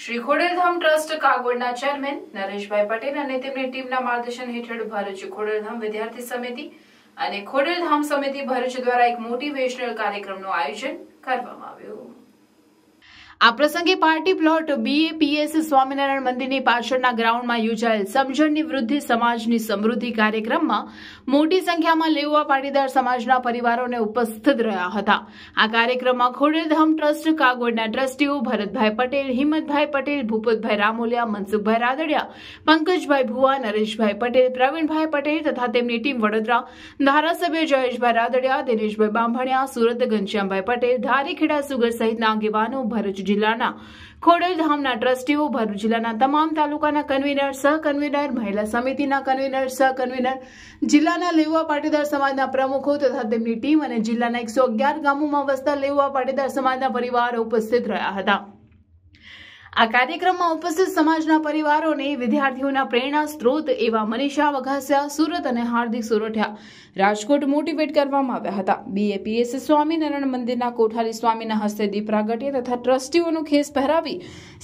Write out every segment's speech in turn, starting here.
Shri Khodaldham trust કાગોડના chairman Nareshbhai Patel અને તેમની ટીમના માર્ગદર્શન હેઠળ ભરૂચ ખોડલધામ વિદ્યાર્થી સમિતિ અને ખોડલધામ સમિતિ ભરૂચ દ્વારા એક મોટિવેશનલ કાર્યક્રમનું આયોજન કરવામાં આવ્યું. આ પ્રસંગે પાર્ટી પ્લોટ બીએપીએસ સ્વામિનારાયણ મંદિરની પાછળના ગ્રાઉન્ડમાં યોજાયેલ સમજણની વૃદ્ધિ સમાજની સમૃદ્ધિ કાર્યક્રમમાં મોટી સંખ્યામાં લેવા પાટીદાર સમાજના પરિવારોને ઉપસ્થિત રહ્યા હતા. આ કાર્યક્રમમાં ખોડલધામ ટ્રસ્ટ, કાગોડના ટ્રસ્ટીઓ ભરતભાઈ પટેલ, હિંમતભાઈ પટેલ, ભૂપતભાઈ રામોલિયા, મનસુખભાઈ રાદડિયા, પંકજભાઈ ભુવા, નરેશભાઈ પટેલ, પ્રવીણભાઈ પટેલ તથા તેમની ટીમ વડોદરા, ધારાસભ્ય જયેશભાઈ રાદડિયા, દિનેશભાઈ બાંભણિયા, સુરત ઘનશ્યામભાઈ પટેલ, ધારીખેડા સુગર સહિતના આગેવાનો, ભરૂચ જિલ્લાના ખોડલધામના ટ્રસ્ટીઓ, ભરૂચ જિલ્લાના તમામ તાલુકાના કન્વીનર સહ કન્વીનર મહિલા સમિતિના કન્વીનર સહ કન્વીનર જિલ્લાના લેવા પાટીદાર સમાજના પ્રમુખો તથા તેમની ટીમ અને જિલ્લાના એકસો અગિયાર ગામોમાં વસતા લેવા પાટીદાર સમાજના પરિવારો ઉપસ્થિત રહ્યા હતા. આ કાર્યક્રમમાં ઉપસ્થિત સમાજના પરિવારોને વિદ્યાર્થીઓના પ્રેરણા, સ્ત્રોત એવા મનીષા વઘાસિયા, સુરત અને હાર્દિક સુરઠિયા રાજકોટ મોટિવેટ કરવામાં આવ્યા હતા. બીએપીએસ સ્વામિનારાયણ મંદિરના કોઠારી સ્વામીના હસ્તે દીપ પ્રાગટ્ય તથા ટ્રસ્ટીઓનું ખેસ પહેરાવી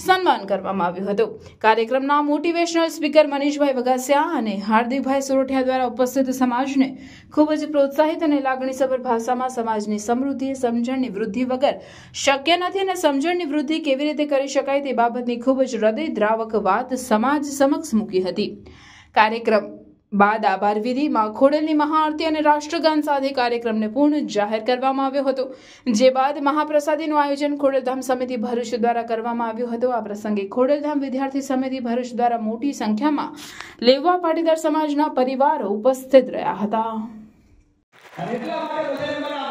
સન્માન કરવામાં આવ્યું હતું. કાર્યક્રમના મોટિવેશનલ સ્પીકર મનીષભાઈ વઘાસિયા અને હાર્દિકભાઈ સુરઠિયા દ્વારા ઉપસ્થિત સમાજને ખૂબ જ પ્રોત્સાહિત અને લાગણીસભર ભાષામાં સમાજની સમૃદ્ધિ, સમજણની વૃદ્ધિ વગર શક્ય નથી અને સમજણની વૃદ્ધિ કેવી રીતે કરી શકાય તે બાબતની ખૂબ જ હૃદય દ્રાવક વાત સમાજ સમક્ષ મૂકી હતી. કાર્યક્રમ બાદ આભાર વિધિમાં ખોડલની મહાઆરતી અને રાષ્ટ્રગાન સાથે કાર્યક્રમને પૂર્ણ જાહેર કરવામાં આવ્યો હતો. જે બાદ મહાપ્રસાદીનું આયોજન ખોડલધામ સમિતિ ભરૂચ દ્વારા કરવામાં આવ્યું હતું. આ પ્રસંગે ખોડલધામ વિદ્યાર્થી સમિતિ ભરૂચ દ્વારા મોટી સંખ્યામાં લેવા પાટીદાર સમાજના પરિવારો ઉપસ્થિત રહ્યા હતા. જેટલા એટલા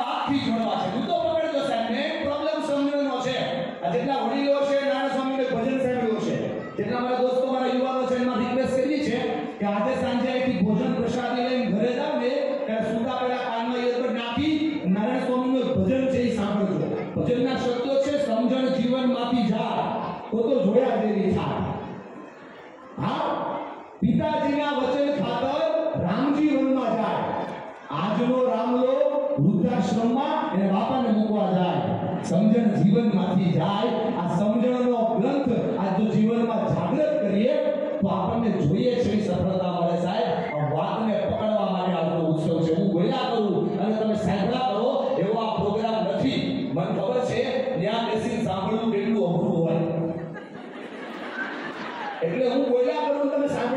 જેટલા મારા દોસ્તો મારા યુવાનો છે એમાં રિક્વેસ્ટ કરવી છે કે આજે સાંજે અહીંથી ભોજન પ્રસાદી લઈને ઘરે જાવ ને, ત્યારે સુતા પહેલા કાનમાં ઈયરબડ નાખી નારાયણ સ્વામીનું ભજન છે એ સાંભળજો. ભજનના શબ્દો છે, સમજણ જીવનમાંથી જા તો તો જોયા જેવી થાય હા? પિતાજીના વચન ખાતર રામજી વનમાં જાય. આજનો રામલો વૃદ્ધાશ્રમમાં એને બાપાને મૂકવા જાય. સમજણ જીવનમાંથી જાય. આ સમજણનો ગ્રંથ જીવનમાં જાગૃત કરીએ તો આપણને જોઈએ છે સફળતા મળે સાહેબ. આ વાતને પકડવા માટે આજનો ઉત્સવ છે. હું બોલ્યા કરું. અને તમે સાંભળા કરો, એવો આ પ્રોગ્રામ નથી. મને ખબર છે ત્યાં બેસીને સાંભળવું કેટલું અઘરું હોય. એટલે હું બોલ્યા કરું તમે સાંભળ્યા